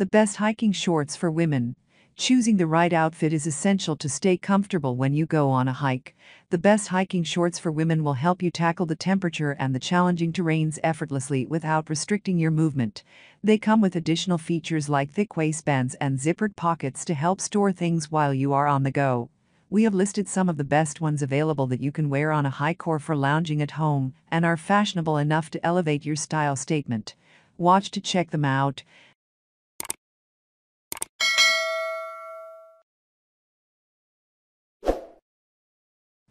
The best hiking shorts for women. Choosing the right outfit is essential to stay comfortable when you go on a hike. The best hiking shorts for women will help you tackle the temperature and the challenging terrains effortlessly without restricting your movement. They come with additional features like thick waistbands and zippered pockets to help store things while you are on the go. We have listed some of the best ones available that you can wear on a hike or for lounging at home and are fashionable enough to elevate your style statement. Watch to check them out.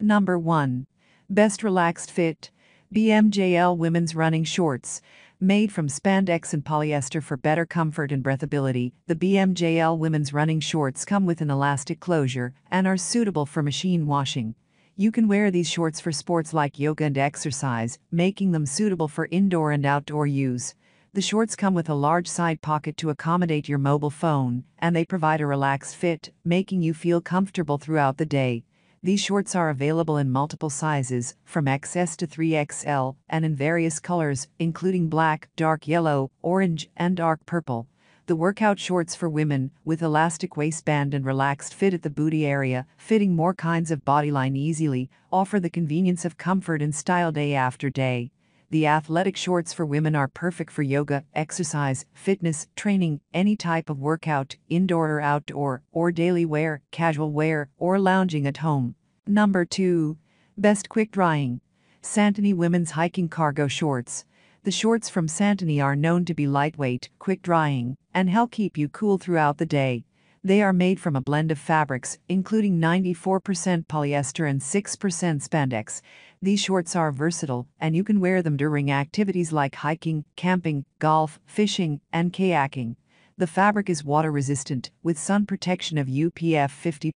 Number 1. Best Relaxed Fit BMJL Women's Running Shorts. Made from spandex and polyester for better comfort and breathability, the BMJL women's running shorts come with an elastic closure and are suitable for machine washing. You can wear these shorts for sports like yoga and exercise, making them suitable for indoor and outdoor use. The shorts come with a large side pocket to accommodate your mobile phone, and they provide a relaxed fit, making you feel comfortable throughout the day. These shorts are available in multiple sizes, from XS to 3XL, and in various colors, including black, dark yellow, orange, and dark purple. The workout shorts for women, with elastic waistband and relaxed fit at the booty area, fitting more kinds of bodyline easily, offer the convenience of comfort and style day after day. The athletic shorts for women are perfect for yoga, exercise, fitness, training, any type of workout, indoor or outdoor, or daily wear, casual wear, or lounging at home. Number 2. Best Quick Drying. Santiny Women's Hiking Cargo Shorts. The shorts from Santiny are known to be lightweight, quick drying, and help keep you cool throughout the day. They are made from a blend of fabrics, including 94% polyester and 6% spandex. These shorts are versatile, and you can wear them during activities like hiking, camping, golf, fishing, and kayaking. The fabric is water resistant, with sun protection of UPF 50.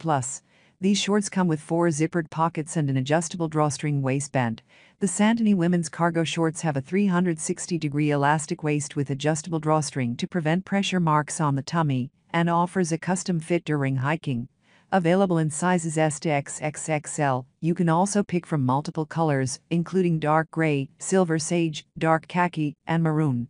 These shorts come with four zippered pockets and an adjustable drawstring waistband. The Santiny women's cargo shorts have a 360 degree elastic waist with adjustable drawstring to prevent pressure marks on the tummy and offers a custom fit during hiking. Available in sizes S to XXXL, you can also pick from multiple colors, including dark gray, silver sage, dark khaki, and maroon.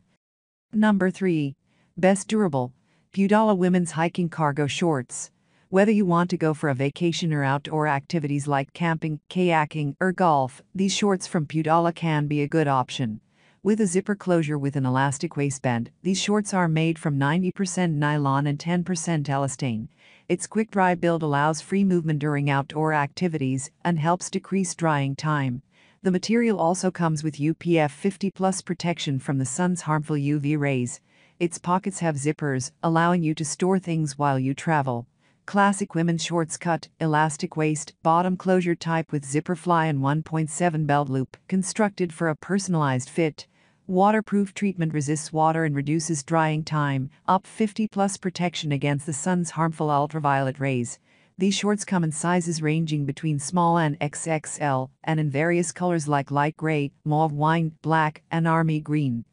Number 3. Best Durable Pudolla Women's Hiking Cargo Shorts. Whether you want to go for a vacation or outdoor activities like camping, kayaking, or golf, these shorts from Pudolla can be a good option. With a zipper closure with an elastic waistband, these shorts are made from 90% nylon and 10% elastane. Its quick dry build allows free movement during outdoor activities and helps decrease drying time. The material also comes with UPF 50 plus protection from the sun's harmful UV rays. Its pockets have zippers, allowing you to store things while you travel. Classic women's shorts cut, elastic waist, bottom closure type with zipper fly and 1.7 belt loop, constructed for a personalized fit. Waterproof treatment resists water and reduces drying time, up 50 plus protection against the sun's harmful ultraviolet rays. These shorts come in sizes ranging between small and XXL and in various colors like light gray, mauve wine, black, and army green.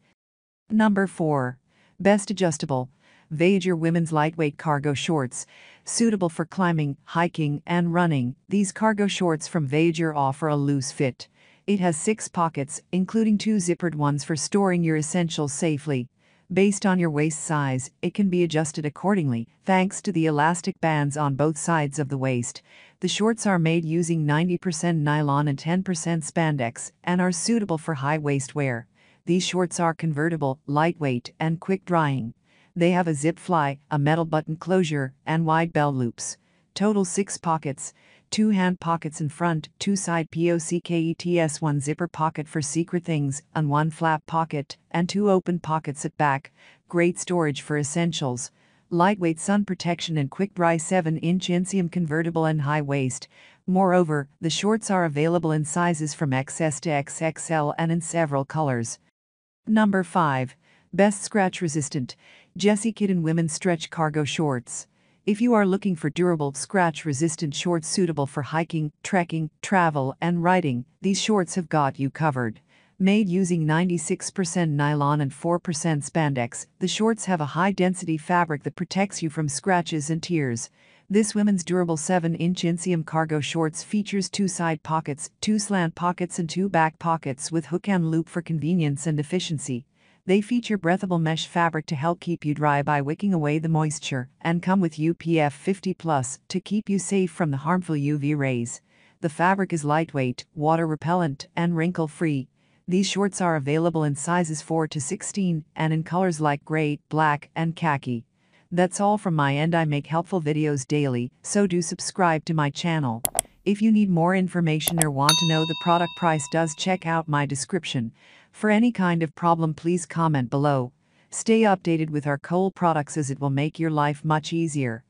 Number 4. Best Adjustable Vayager Women's Lightweight Cargo Shorts. Suitable for climbing, hiking, and running, these cargo shorts from Vayager offer a loose fit. It has six pockets, including two zippered ones for storing your essentials safely. Based on your waist size, it can be adjusted accordingly, thanks to the elastic bands on both sides of the waist. The shorts are made using 90% nylon and 10% spandex and are suitable for high waist wear. These shorts are convertible, lightweight, and quick drying. They have a zip fly, a metal button closure, and wide bell loops. Total six pockets two hand pockets in front, two side POCKETS, one zipper pocket for secret things, and one flap pocket, and two open pockets at back. Great storage for essentials. Lightweight sun protection and quick dry 7-inch inseam convertible and high waist. Moreover, the shorts are available in sizes from XS to XXL and in several colors. Number 5. Best scratch resistant. Jessie Kidden Women's Stretch Cargo Shorts. If you are looking for durable, scratch-resistant shorts suitable for hiking, trekking, travel, and riding, these shorts have got you covered. Made using 96% nylon and 4% spandex, the shorts have a high-density fabric that protects you from scratches and tears. This women's durable 7-inch inseam cargo shorts features two side pockets, two slant pockets and two back pockets with hook and loop for convenience and efficiency. They feature breathable mesh fabric to help keep you dry by wicking away the moisture and come with UPF 50 plus to keep you safe from the harmful UV rays. The fabric is lightweight, water repellent, and wrinkle free. These shorts are available in sizes 4 to 16 and in colors like gray, black, and khaki. That's all from my end. I make helpful videos daily, so do subscribe to my channel. If you need more information or want to know the product price does check out my description. For any kind of problem please comment below. Stay updated with our coal products as it will make your life much easier.